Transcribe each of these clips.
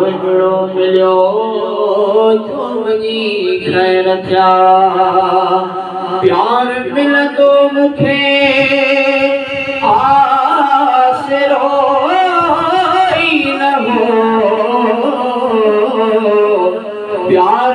وڳڙو مليو ڇو وڃي خير ٿيا. پيار ملندو مون کي آسرو نه هو. پيار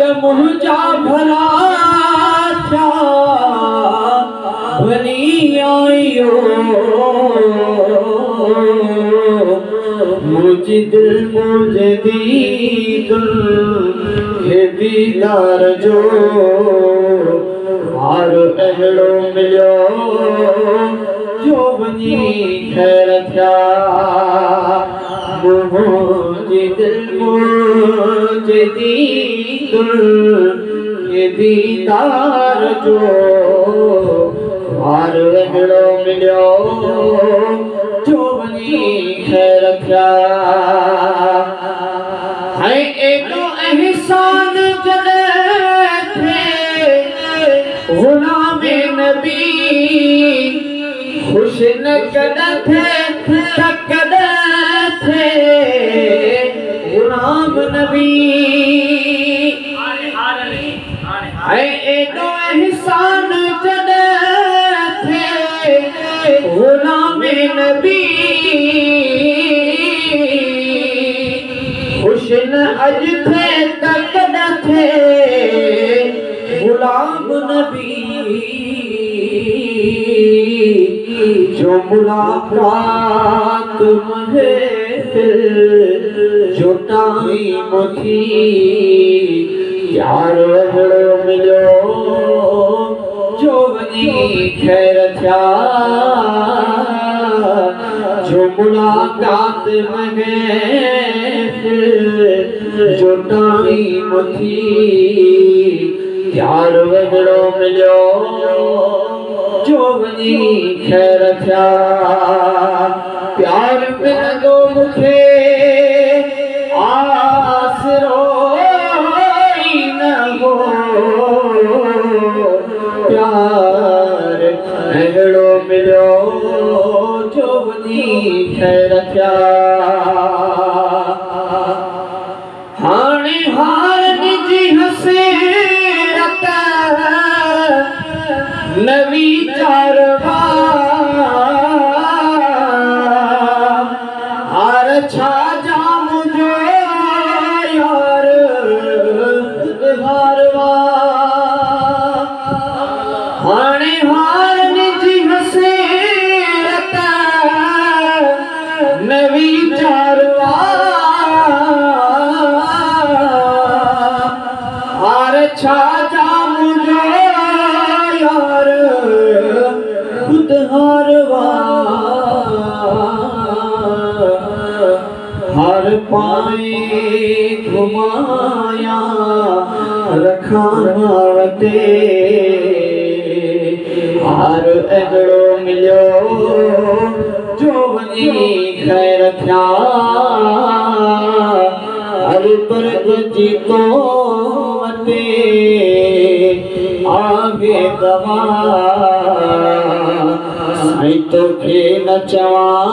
मुंहिंजा भला थिया भली दिलि दीदार जो हार अहिड़ो मिलियो जो دل منهنجي ديدل کي ديدار جو هار اهڙو مليو جو وڃي خير ٿيا ۽ ايڏو احسان جڏهن ٿئي غلام نبي خوش نه ڪڏهن نبي. ۽ ايڏو احسان جڏهن ٿئي غلام نبي. خوش نه اڄ ٿئي ته जो मुलाक़ात महफ़िल जो टाइम थी यार अहिड़ो मिलियो जो वञी ख़ैर थिया जो मुलाक़ात महफ़िल जो टाइम थी यार अहिड़ो मिलियो جو. وڃي خير ٿيا پيار ملندو مون کي آسرو نه هو. پيار اهڙو مليو جو وڃي خير ٿيا नवी चारवा हर पाए घुमाया रखावते हार अहिड़ो मिलियो थिया। साईं तोखे न चवां